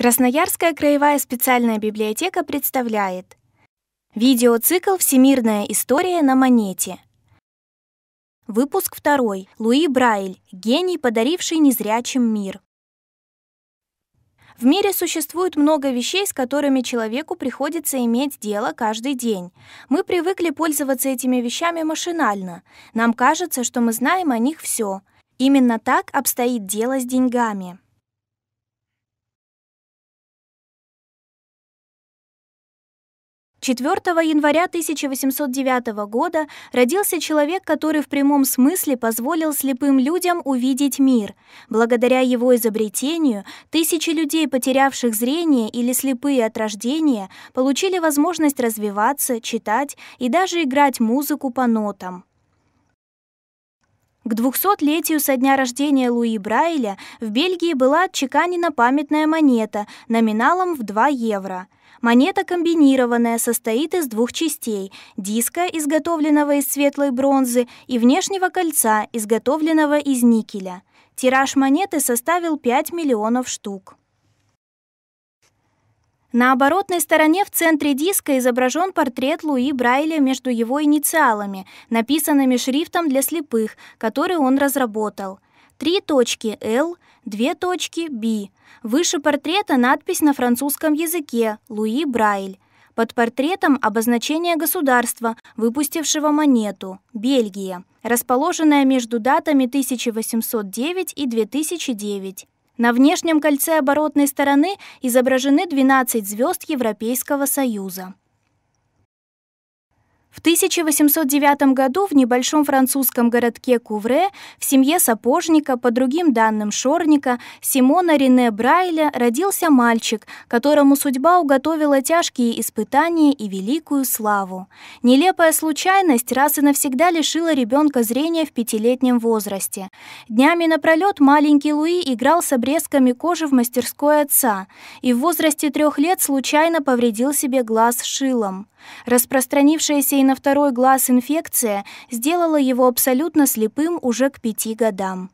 Красноярская краевая специальная библиотека представляет видеоцикл «Всемирная история на монете». Выпуск второй. Луи Брайль. Гений, подаривший незрячим мир. В мире существует много вещей, с которыми человеку приходится иметь дело каждый день. Мы привыкли пользоваться этими вещами машинально. Нам кажется, что мы знаем о них все. Именно так обстоит дело с деньгами. 4 января 1809 года родился человек, который в прямом смысле позволил слепым людям увидеть мир. Благодаря его изобретению тысячи людей, потерявших зрение или слепые от рождения, получили возможность развиваться, читать и даже играть музыку по нотам. К 200-летию со дня рождения Луи Брайля в Бельгии была отчеканена памятная монета номиналом в 2 евро – Монета комбинированная, состоит из двух частей – диска, изготовленного из светлой бронзы, и внешнего кольца, изготовленного из никеля. Тираж монеты составил 5 миллионов штук. На оборотной стороне в центре диска изображен портрет Луи Брайля между его инициалами, написанными шрифтом для слепых, который он разработал. Три точки «Л», две точки «Б», Выше портрета надпись на французском языке «Луи Брайль». Под портретом обозначение государства, выпустившего монету – Бельгия, расположенная между датами 1809 и 2009. На внешнем кольце оборотной стороны изображены 12 звезд Европейского Союза. В 1809 году в небольшом французском городке Кувре в семье сапожника, по другим данным Шорника, Симона Рене Брайля родился мальчик, которому судьба уготовила тяжкие испытания и великую славу. Нелепая случайность раз и навсегда лишила ребенка зрения в пятилетнем возрасте. Днями напролет маленький Луи играл с обрезками кожи в мастерской отца и в возрасте трех лет случайно повредил себе глаз шилом. Распространившаяся и на второй глаз инфекция сделала его абсолютно слепым уже к пяти годам.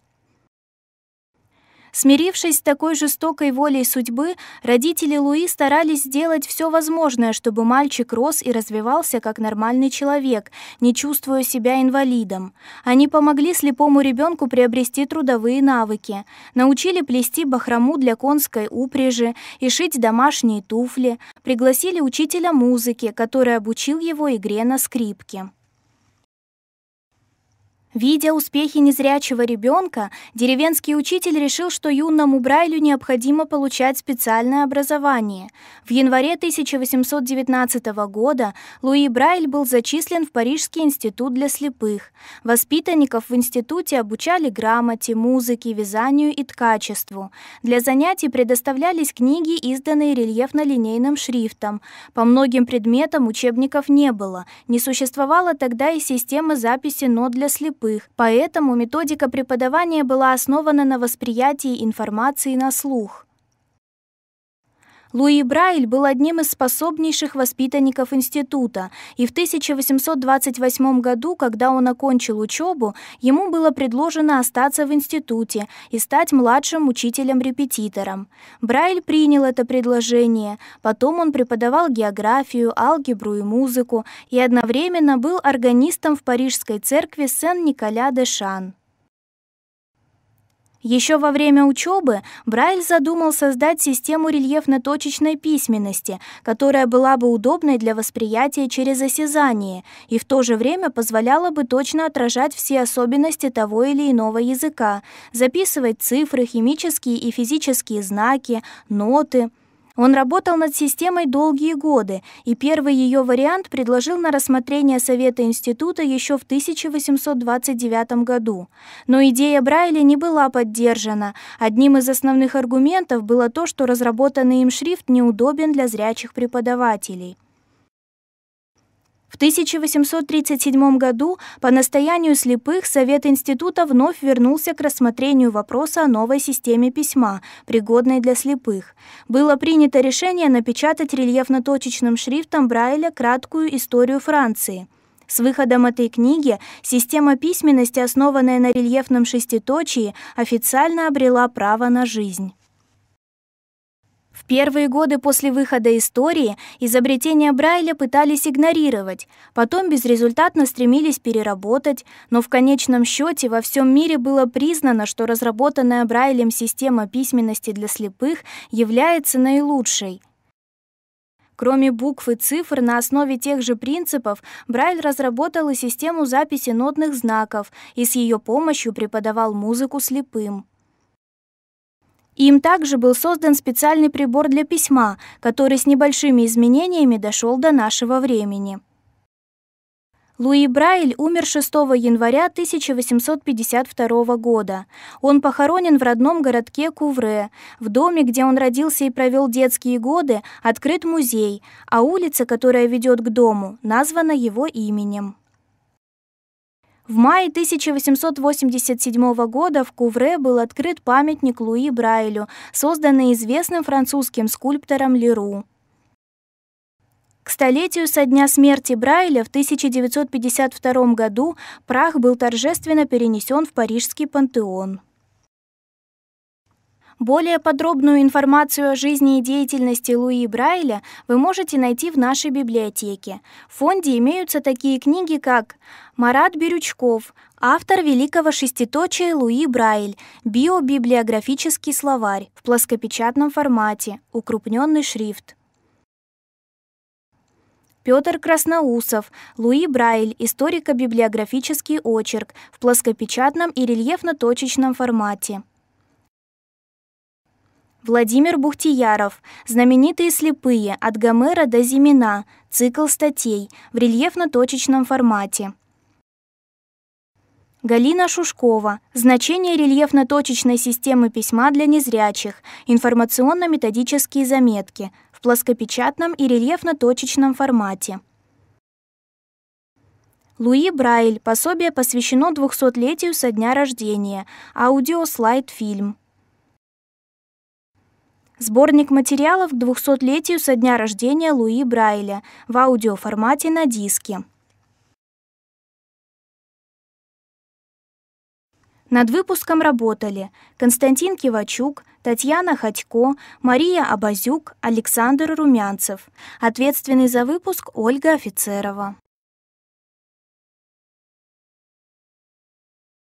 Смирившись с такой жестокой волей судьбы, родители Луи старались сделать все возможное, чтобы мальчик рос и развивался как нормальный человек, не чувствуя себя инвалидом. Они помогли слепому ребенку приобрести трудовые навыки, научили плести бахрому для конской упряжи и шить домашние туфли, пригласили учителя музыки, который обучил его игре на скрипке. Видя успехи незрячего ребенка, деревенский учитель решил, что юному Брайлю необходимо получать специальное образование. В январе 1819 года Луи Брайль был зачислен в Парижский институт для слепых. Воспитанников в институте обучали грамоте, музыке, вязанию и ткачеству. Для занятий предоставлялись книги, изданные рельефно-линейным шрифтом. По многим предметам учебников не было. Не существовало тогда и системы записи нот для слепых слепых, поэтому методика преподавания была основана на восприятии информации на слух. Луи Брайль был одним из способнейших воспитанников института, и в 1828 году, когда он окончил учебу, ему было предложено остаться в институте и стать младшим учителем-репетитором. Брайль принял это предложение, потом он преподавал географию, алгебру и музыку и одновременно был органистом в Парижской церкви Сен-Николя-де-Шан. Еще во время учебы Брайль задумал создать систему рельефно-точечной письменности, которая была бы удобной для восприятия через осязание и в то же время позволяла бы точно отражать все особенности того или иного языка, записывать цифры, химические и физические знаки, ноты – он работал над системой долгие годы, и первый ее вариант предложил на рассмотрение Совета института еще в 1829 году. Но идея Брайля не была поддержана. Одним из основных аргументов было то, что разработанный им шрифт неудобен для зрячих преподавателей. В 1837 году по настоянию слепых Совет института вновь вернулся к рассмотрению вопроса о новой системе письма, пригодной для слепых. Было принято решение напечатать рельефно-точечным шрифтом Брайля краткую историю Франции. С выходом этой книги система письменности, основанная на рельефном шеститочии, официально обрела право на жизнь. В первые годы после выхода истории изобретения Брайля пытались игнорировать, потом безрезультатно стремились переработать, но в конечном счете во всем мире было признано, что разработанная Брайлем система письменности для слепых является наилучшей. Кроме букв и цифр, на основе тех же принципов Брайль разработал и систему записи нотных знаков и с ее помощью преподавал музыку слепым. Им также был создан специальный прибор для письма, который с небольшими изменениями дошел до нашего времени. Луи Брайль умер 6 января 1852 года. Он похоронен в родном городке Кувре. В доме, где он родился и провел детские годы, открыт музей, а улица, которая ведет к дому, названа его именем. В мае 1887 года в Кувре был открыт памятник Луи Брайлю, созданный известным французским скульптором Леру. К столетию со дня смерти Брайля в 1952 году прах был торжественно перенесен в Парижский пантеон. Более подробную информацию о жизни и деятельности Луи Брайля вы можете найти в нашей библиотеке. В фонде имеются такие книги, как Марат Бирючков, автор великого шеститочия Луи Брайль, биобиблиографический словарь в плоскопечатном формате, укрупненный шрифт. Петр Красноусов, Луи Брайль, историко-библиографический очерк в плоскопечатном и рельефно-точечном формате. Владимир Бухтияров, знаменитые слепые от Гомера до Зимина, цикл статей в рельефно-точечном формате. Галина Шушкова. Значение рельефно-точечной системы письма для незрячих. Информационно-методические заметки в плоскопечатном и рельефно-точечном формате. Луи Брайль. Пособие посвящено 200-летию со дня рождения. Аудиослайд-фильм. Сборник материалов к 200-летию со дня рождения Луи Брайля в аудиоформате на диске. Над выпуском работали Константин Кивачук, Татьяна Ходько, Мария Абазюк, Александр Румянцев. Ответственный за выпуск Ольга Офицерова.